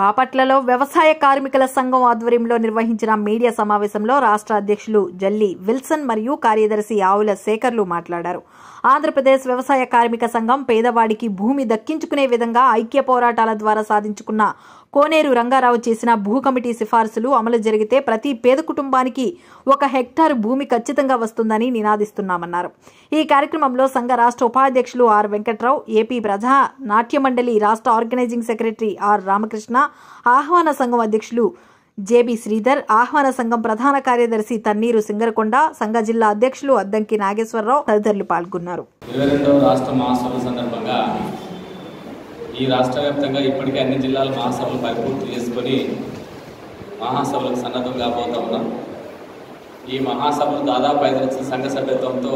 బాపట్లలో వ్యవసాయ కార్మికుల సంఘం ఆధ్వర్యంలో నిర్వహించిన మీడియా సమావేశంలో రాష్ట్ర అధ్యక్షులు జల్లి విల్సన్ మరియు కార్యదర్శి ఆవుల శేఖర్లు మాట్లాడారు. ఆంధ్రప్రదేశ్ వ్యవసాయ కార్మిక సంఘం పేదవాడికి భూమి దక్కించుకునే విధంగా ఐక్య పోరాటాల ద్వారా సాధించుకున్న కోనేరు రంగారావు చేసిన భూ కమిటీ సిఫార్సులు అమలు జరిగితే ప్రతి పేద కుటుంబానికి ఒక హెక్టార్ భూమి ఖచ్చితంగా వస్తుందని నినాదిస్తున్నామన్నారు. ఈ కార్యక్రమంలో సంఘ రాష్ట్ర ఉపాధ్యక్షులు ఆర్ వెంకట్రావు ఏపీ ప్రజా నాట్య మండలి రాష్ట్ర ఆర్గనైజింగ్ సెక్రటరీ ఆర్ రామకృష్ణ ఆహ్వాన సంఘం అధ్యక్షులు జేబీ శ్రీధర్ ఆహ్వాన సంఘం ప్రధాన కార్యదర్శి తన్నీరు సింగరకొండ సంఘ జిల్లా అధ్యక్షులు అద్దంకి నాగేశ్వరరావు తదితరులు పాల్గొన్నారు. రాష్ట్ర మహాసభల సందర్భంగా ఈ రాష్ట్ర వ్యాప్తంగా ఇప్పటికే అన్ని జిల్లాల మహాసభలు పరిపూర్తి చేసుకొని మహాసభలకు సన్నద్ధం కాబోతా ఉన్నాం. ఈ మహాసభలు దాదాపు ఐదు లక్షల సంఘ సభ్యత్వంతో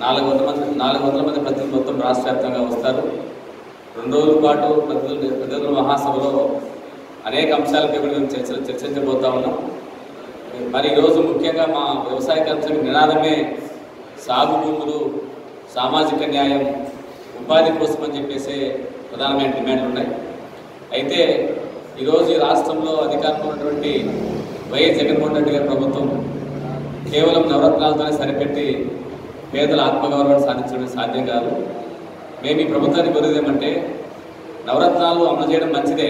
నాలుగు వందల మంది నాలుగు వందల మంది ప్రతినిధులు మొత్తం రాష్ట్ర వ్యాప్తంగా వస్తారు. రెండు రోజుల పాటు ప్రతినిధులు ప్రతినిధుల మహాసభలో అనేక అంశాలపై కూడా మేము చర్చ చర్చించబోతా ఉన్నాం. మరి ఈరోజు ముఖ్యంగా మా వ్యవసాయ కర్షక నినాదమే సాగు భూములు సామాజిక న్యాయం ఉపాధి కోసం అని చెప్పేసి ప్రధానమైన డిమాండ్లు ఉన్నాయి. అయితే ఈరోజు ఈ రాష్ట్రంలో అధికారంలో ఉన్నటువంటి వైఎస్ జగన్మోహన్ రెడ్డి గారి ప్రభుత్వం కేవలం నవరత్నాలతోనే సరిపెట్టి పేదల ఆత్మగౌరవాన్ని సాధించడం సాధ్యం కాదు. మేము ఈ ప్రభుత్వాన్ని కోరేదేమంటే నవరత్నాలు అమలు చేయడం మంచిదే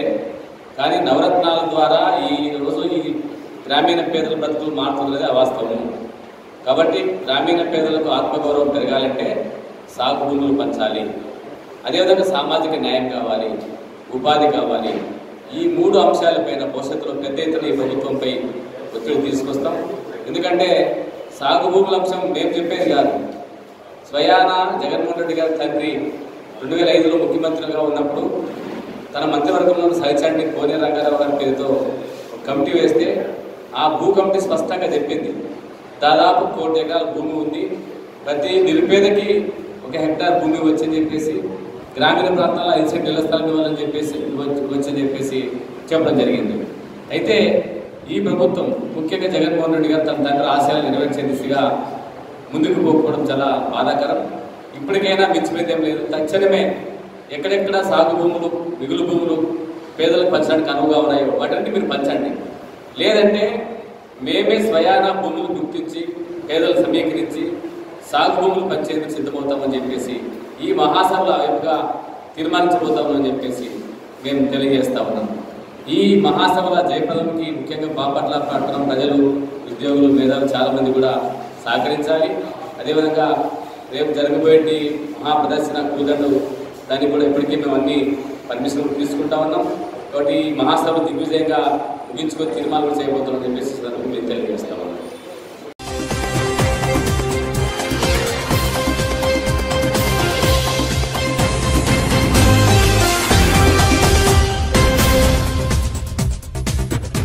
కానీ నవరత్నాల ద్వారా ఈ రోజు ఈ గ్రామీణ పేదల బ్రతుకులు మారుతున్నది అవాస్తవం కాబట్టి గ్రామీణ పేదలకు ఆత్మగౌరవం పెరగాలంటే సాగు భూములు పంచాలి. అదేవిధంగా సామాజిక న్యాయం కావాలి ఉపాధి కావాలి. ఈ మూడు అంశాలపైన భవిష్యత్తులో పెద్ద ఎత్తున ఈ ప్రభుత్వంపై ఒత్తిడి తీసుకొస్తాం. ఎందుకంటే సాగు భూముల అంశం మేము చెప్పేది కాదు. స్వయాన జగన్మోహన్ రెడ్డి గారి తండ్రి రెండు వేల ఐదులో ముఖ్యమంత్రిగా ఉన్నప్పుడు తన మంత్రివర్గంలో సహచండి కోనే రంగారావు గారి పేరుతో ఒక కమిటీ వేస్తే ఆ భూ కమిటీ స్పష్టంగా చెప్పింది. దాదాపు కోటి ఎకరాల భూమి ఉంది. ప్రతి నిరుపేదకి ఒక హెక్టార్ భూమి వచ్చని చెప్పేసి గ్రామీణ ప్రాంతాల్లో ఐదు సెంట్ ఇళ్ళ స్థలం ఇవ్వాలని చెప్పేసి వచ్చని చెప్పేసి చెప్పడం జరిగింది. అయితే ఈ ప్రభుత్వం ముఖ్యంగా జగన్మోహన్ రెడ్డి గారు తన తండ్రి ఆశయాలు నెరవేర్చే దిశగా ముందుకు పోకపోవడం చాలా బాధాకరం. ఇప్పటికైనా మించిపోయేదేం లేదు. తక్షణమే ఎక్కడెక్కడ సాగు భూములు మిగులు భూములు పేదలకు పంచడానికి అనువుగా ఉన్నాయో వాటిని మీరు పంచండి. లేదంటే మేమే స్వయాన భూములు గుర్తించి పేదలు సమీకరించి సాగు భూములు పంచేందుకు సిద్ధమవుతామని చెప్పేసి ఈ మహాసభల వైపుగా తీర్మానించబోతామని చెప్పేసి మేము తెలియజేస్తా ఉన్నాం. ఈ మహాసభల జయప్రదంకి ముఖ్యంగా బాపట్ల పట్టణం ప్రజలు ఉద్యోగులు మేధావులు చాలామంది కూడా సహకరించాలి. అదేవిధంగా రేపు జరగబోయే మహాప్రదర్శన కూదండు దాన్ని కూడా ఇప్పటికీ మేము అన్ని పర్మిషన్ తీసుకుంటా ఉన్నాం. కాబట్టి మహాసభ దిగ్విజయంగా ముగించుకొని తీర్మానాలు చేయబోతున్నాం చెప్పేసి సందర్భంగా తెలియదు.